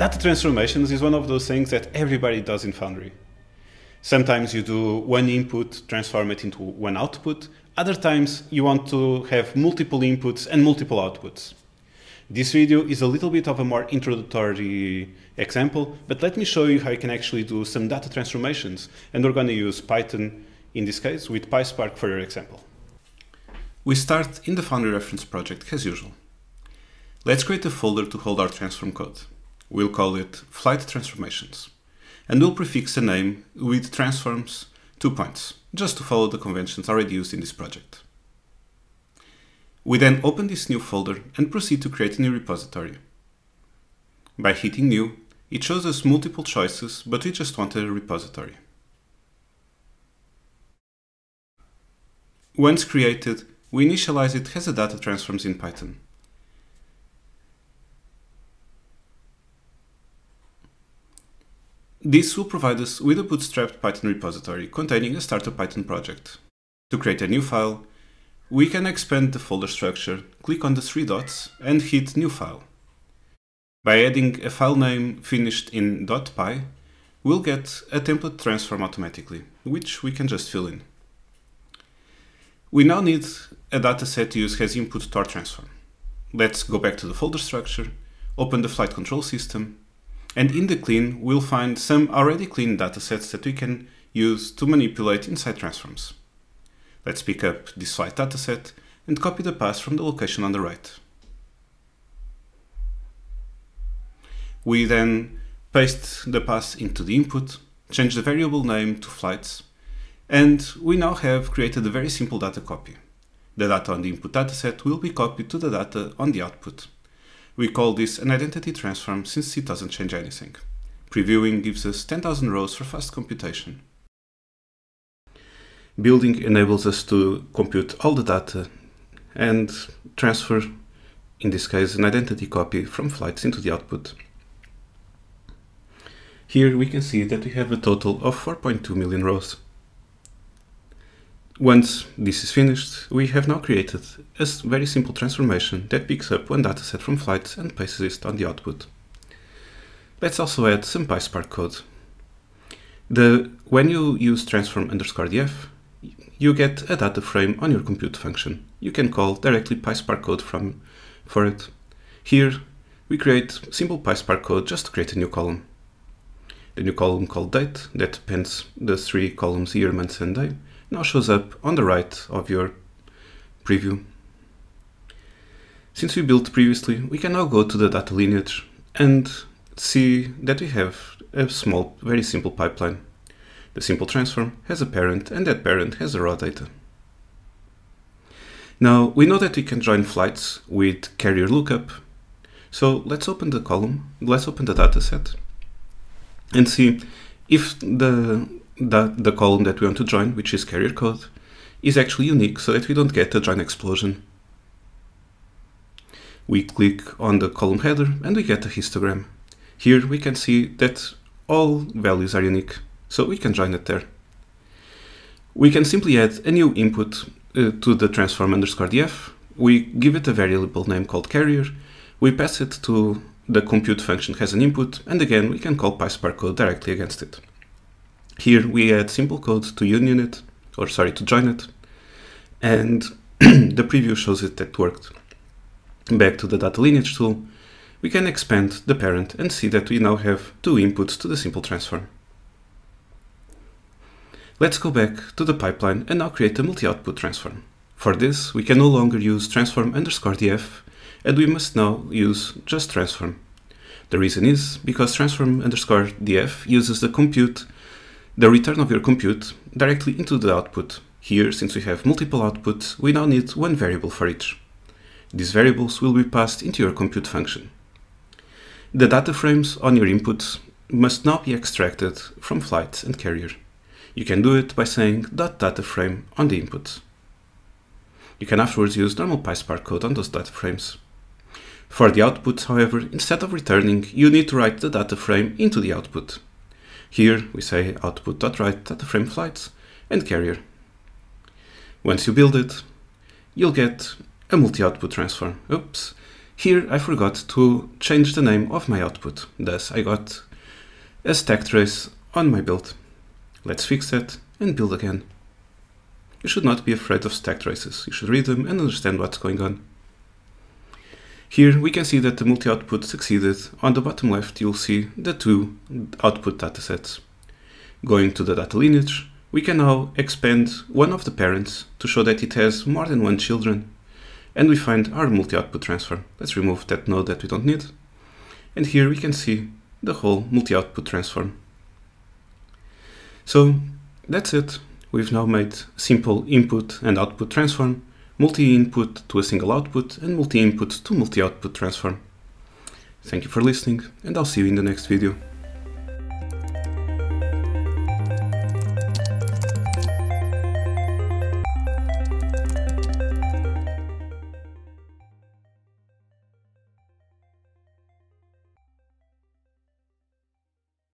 Data transformations is one of those things that everybody does in Foundry. Sometimes you do one input, transform it into one output. Other times you want to have multiple inputs and multiple outputs. This video is a little bit of a more introductory example, but let me show you how you can actually do some data transformations. And we're going to use Python in this case with PySpark for your example. We start in the Foundry reference project as usual. Let's create a folder to hold our transform code. We'll call it Flight Transformations. And we'll prefix the name with transforms two points, just to follow the conventions already used in this project. We then open this new folder and proceed to create a new repository. By hitting New, it shows us multiple choices, but we just wanted a repository. Once created, we initialize it as a data transforms in Python. This will provide us with a bootstrapped Python repository containing a starter Python project. To create a new file, we can expand the folder structure, click on the three dots and hit New File. By adding a file name finished in .py, we'll get a template transform automatically, which we can just fill in. We now need a dataset to use as input to our transform. Let's go back to the folder structure, open the flight control system, and in the clean, we'll find some already clean datasets that we can use to manipulate inside transforms. Let's pick up this flight dataset and copy the path from the location on the right. We then paste the path into the input, change the variable name to flights, and we now have created a very simple data copy. The data on the input dataset will be copied to the data on the output. We call this an identity transform since it doesn't change anything. Previewing gives us 10,000 rows for fast computation. Building enables us to compute all the data and transfer, in this case, an identity copy from flights into the output. Here we can see that we have a total of 4.2 million rows. Once this is finished, we have now created a very simple transformation that picks up one dataset from flights and pastes it on the output. Let's also add some PySpark code. The, when you use transform underscore df, you get a data frame on your compute function. You can call directly PySpark code from, for it. Here, we create simple PySpark code just to create a new column. The new column called date that appends the three columns year, month, and day now shows up on the right of your preview. Since we built previously, we can now go to the data lineage and see that we have a small, very simple pipeline. The simple transform has a parent and that parent has the raw data. Now we know that we can join flights with carrier lookup. So let's open the column, let's open the dataset and see if the, the, the column that we want to join, which is carrier code, is actually unique so that we don't get a join explosion. We click on the column header and we get a histogram. Here we can see that all values are unique so we can join it there. We can simply add a new input uh, to the transform underscore df. We give it a variable name called carrier. We pass it to the compute function has an input, and again we can call PySpark directly against it. Here we add simple code to union it, or sorry, to join it, and the preview shows it that worked. Back to the data lineage tool, we can expand the parent and see that we now have two inputs to the simple transform. Let's go back to the pipeline and now create a multi-output transform. For this, we can no longer use transform underscore df, and we must now use just transform. The reason is because transform underscore df uses the compute, the return of your compute, directly into the output. Here, since we have multiple outputs, we now need one variable for each. These variables will be passed into your compute function. The data frames on your inputs must now be extracted from flight and carrier. You can do it by saying .data frame on the inputs. You can afterwards use normal PySpark code on those data frames. For the outputs, however, instead of returning, you need to write the data frame into the output. Here we say output.write data frame flights and carrier. Once you build it, you'll get a multi-output transform. Oops. Here I forgot to change the name of my output, thus I got a stack trace on my build. Let's fix that and build again. You should not be afraid of stack traces, you should read them and understand what's going on. Here we can see that the multi-output succeeded. On the bottom left you'll see the two output datasets. Going to the data lineage, we can now expand one of the parents to show that it has more than one children. And we find our multi-output transform. Let's remove that node that we don't need. And here we can see the whole multi-output transform. So that's it. We've now made simple input and output transform, multi-input to a single output, and multi-input to multi-output transform. Thank you for listening, and I'll see you in the next video.